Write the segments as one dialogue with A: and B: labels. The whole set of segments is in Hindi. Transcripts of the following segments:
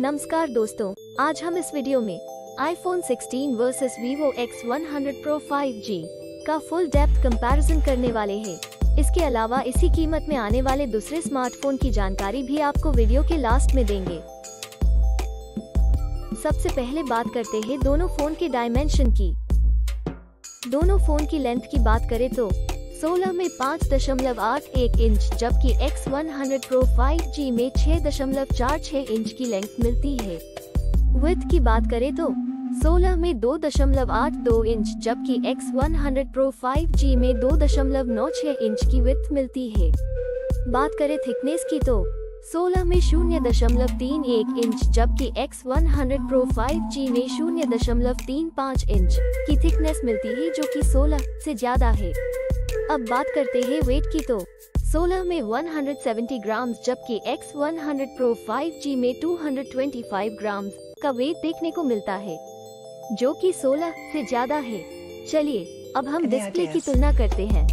A: नमस्कार दोस्तों, आज हम इस वीडियो में iPhone 16 versus Vivo X100 Pro 5G का फुल डेप्थ कंपैरिजन करने वाले हैं। इसके अलावा इसी कीमत में आने वाले दूसरे स्मार्टफ़ोन की जानकारी भी आपको वीडियो के लास्ट में देंगे सबसे पहले बात करते हैं दोनों फ़ोन के डायमेंशन की दोनों फ़ोन की लेंथ की बात करें तो 16 में 5.81 इंच, जबकि X100 Pro 5G में 6.46 इंच की लेंथ मिलती है। विथ की बात करें तो 16 में 2.82 इंच, जबकि X100 Pro 5G में 2.96 इंच की विथ मिलती है। बात करें थिकनेस की तो 16 में 0.31 इंच, जबकि X100 Pro 5G में 0.35 इंच की थिकनेस मिलती है, जो कि 16 से ज़्यादा है। अब बात करते हैं वेट की तो। 16 में 170 ग्राम जबकि X100 Pro 5G में 225 ग्राम का वेट देखने को मिलता है जो कि 16 से ज़्यादा है। चलिए अब हम डिस्प्ले की तुलना करते हैं।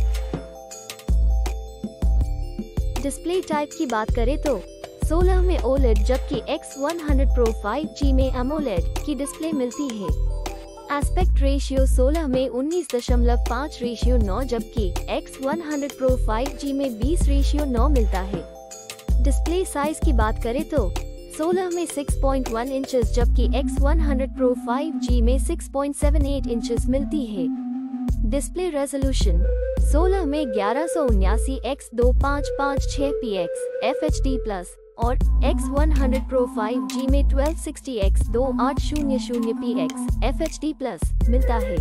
A: डिस्प्ले टाइप की बात करें तो 16 में OLED जबकि X100 Pro 5G में AMOLED की डिस्प्ले मिलती है। एस्पेक्ट रेशियो 16 में 19.5 रेशियो 9 जबकि X100 Pro 5G में 20 रेशियो 9 मिलता है। डिस्प्ले साइज़ की बात करें तो 16 में 6.1 इंचेस जबकि X100 Pro 5G में 6.78 इंचेस मिलती है। डिस्प्ले रेजोल्यूशन 16 में ग्यारह सौ उन्यासी एक्स दो पाँच पाँच छह P X F H D plus और X100 Pro 5G में 1260X 2800 FHD प्लस मिलता है।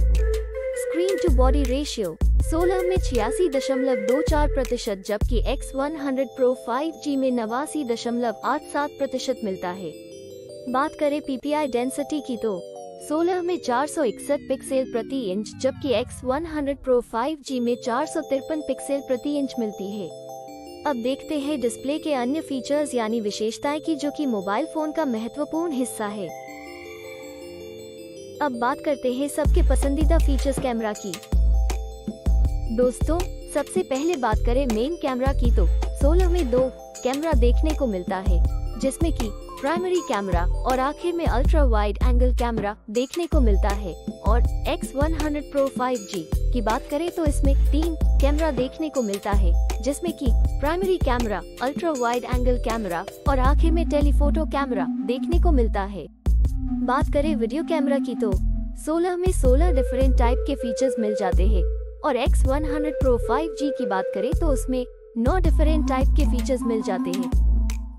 A: स्क्रीन टू बॉडी रेशियो 16 में छियासी दशमलव दो चार प्रतिशत, जबकि X100 Pro 5G में नवासी दशमलव आठ सात प्रतिशत मिलता है। बात करें PPI डेंसिटी की तो 16 में चार सौ इकसठ पिक्सल प्रति इंच जबकि X100 Pro 5G में चार सौ तिरपन पिक्सल प्रति इंच मिलती है। अब देखते हैं डिस्प्ले के अन्य फीचर्स यानी विशेषताएँ की जो कि मोबाइल फ़ोन का महत्वपूर्ण हिस्सा है। अब बात करते हैं सबके पसंदीदा फीचर्स कैमरा की। दोस्तों, सबसे पहले बात करें मेन कैमरा की तो 16 में दो कैमरा देखने को मिलता है, जिसमें कि प्राइमरी कैमरा और आखिर में अल्ट्रा वाइड एंगल कैमरा देखने को मिलता है और X100 Pro 5G की बात करें तो इसमें तीन कैमरा देखने को मिलता है, जिसमें कि primary camera ultra wide angle camera और आखिर में टेलीफोटो कैमरा देखने को मिलता है। बात करें वीडियो कैमरा की तो 16 में 16 डिफरेंट टाइप के फीचर्स मिल जाते हैं और X100 Pro 5G की बात करें तो उसमें नौ डिफरेंट टाइप के फीचर्स मिल जाते हैं।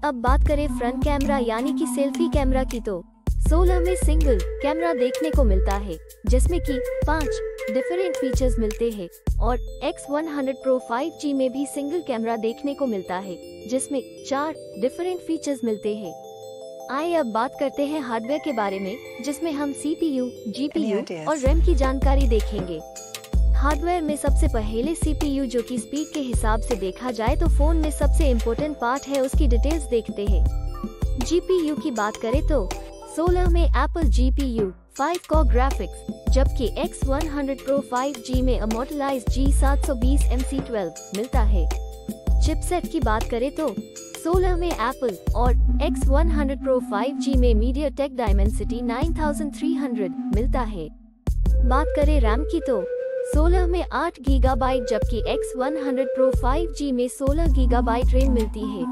A: अब बात करें फ्रंट कैमरा यानी कि सेल्फी कैमरा की तो। 16 में सिंगल कैमरा देखने को मिलता है जिसमें कि पाँच डिफरेंट फीचर्स मिलते हैं और X100 Pro 5G में भी सिंगल कैमरा देखने को मिलता है जिसमें चार डिफरेंट फीचर्स मिलते हैं। आइए अब बात करते हैं हार्डवेयर के बारे में जिसमें हम CPU, GPU और रैम की जानकारी देखेंगे। हार्डवेयर में सबसे पहले CPU जो कि स्पीड के हिसाब से देखा जाए तो फ़ोन में सबसे इम्पोर्टेंट पार्ट है उसकी डिटेल्स देखते हैं। GPU की बात करें तो 16 में एप्पल GPU 5 को ग्राफिक्स जबकि X100 Pro 5G में अमोटलाइज G720 MC12 मिलता है। चिपसेट की बात करें तो 16 में एप्पल और एक्स X100 Pro 5G में MediaTek Dimensity 9300 मिलता है। बात करें रैम की तो 16 में 8 गीगाबाइट, जबकि X100 Pro 5G में 16 गीगाबाइट रैम मिलती है।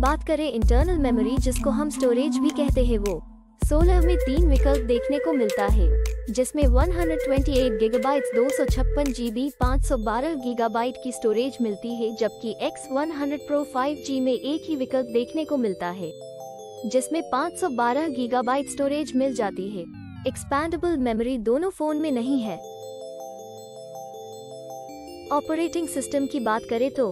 A: बात करें इंटरनल मेमोरी जिसको हम स्टोरेज भी कहते हैं, वो 16 में तीन विकल्प देखने को मिलता है, जिसमें 128 गीगाबाइट्स दो सौ छप्पन जीबी पाँच सौ बारह गीगाबाइट की स्टोरेज मिलती है, जबकि X100 Pro 5G में एक ही विकल्प देखने को मिलता है, जिसमें 512 गीगाबाइट स्टोरेज मिल जाती है। एक्सपैंडेबल मेमोरी दोनों फ़ोन में नहीं है। ऑपरेटिंग सिस्टम की बात करें तो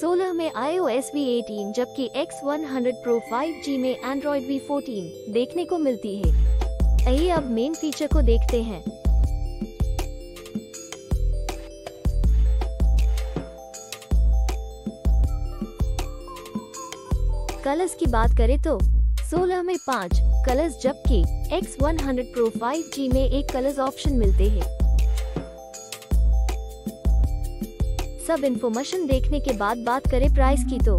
A: 16 में iOS V18 जबकि X100 Pro 5G में Android V14 देखने को मिलती है। आइए अब मेन फीचर को देखते हैं। कलर्स की बात करें तो 16 में पाँच कलर्स जबकि X100 Pro 5G में एक कलर्स ऑप्शन मिलते हैं। सब इन्फॉर्मेशन देखने के बाद बात करें प्राइस की तो।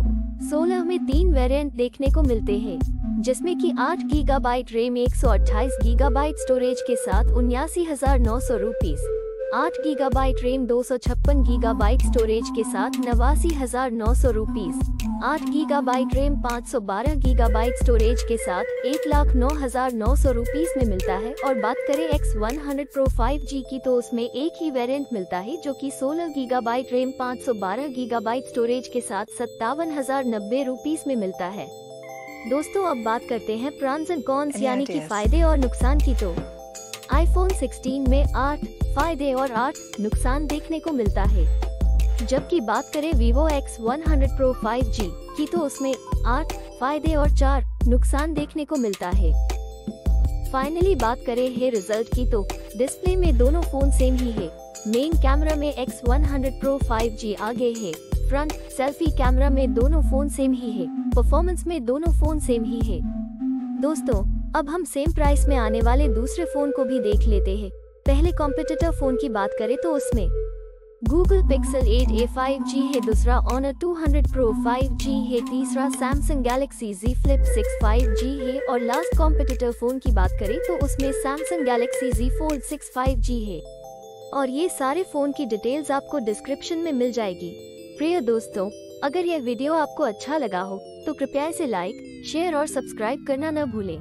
A: 16 में तीन वेरिएंट देखने को मिलते हैं, जिसमें कि 8 गीगाबाइट रैम 128 गीगाबाइट स्टोरेज के साथ उन्यासी हज़ार नौ सौ रूपीज आठ गीगाबाइट रैम दो सौ छप्पन गीगाबाइट स्टोरेज के साथ नवासी हज़ार नौ सौ रूपीज आठ गीगाबाइट रैम पाँच सौ बारह गीगाबाइट स्टोरेज के साथ एक लाख नौ हज़ार नौ सौ रूपीज में मिलता है। और बात करें X one hundred pro five G की तो उसमें एक ही वेरिएंट मिलता है जो कि सोलह गीगाबाइट रैम पाँच सौ बारह गीगाबाइट स्टोरेज के साथ सत्तावन हज़ार नब्बे रूपीज में मिलता है। दोस्तों अब बात करते हैं एंड कॉन्स यानी कि फ़ायदे और नुकसान की तो। आईफोन 16 में आठ फ़ायदे और आठ नुकसान देखने को मिलता है। जबकि बात करें Vivo X100 Pro 5G की तो उसमें आठ फ़ायदे और चार नुकसान देखने को मिलता है। फाइनली बात करें है रिज़ल्ट की तो डिस्प्ले में दोनों फ़ोन सेम ही है। मेन कैमरा में X100 Pro 5G आगे है। फ्रंट सेल्फी कैमरा में दोनों फ़ोन सेम ही है। परफॉर्मेंस में दोनों फ़ोन सेम ही है। दोस्तों अब हम सेम प्राइस में आने वाले दूसरे फ़ोन को भी देख लेते हैं। पहले कॉम्पिटिटर फ़ोन की बात करें तो उसमें Google Pixel 8a 5G है, दूसरा Honor 200 Pro 5G है, तीसरा Samsung Galaxy Z Flip 6 5G है और लास्ट कॉम्पिटिटर फ़ोन की बात करें तो उसमें Samsung Galaxy Z Fold 6 5G है। और ये सारे फ़ोन की डिटेल्स आपको डिस्क्रिप्शन में मिल जाएगी। प्रिय दोस्तों, अगर यह वीडियो आपको अच्छा लगा हो तो कृपया इसे लाइक शेयर और सब्सक्राइब करना न भूलें।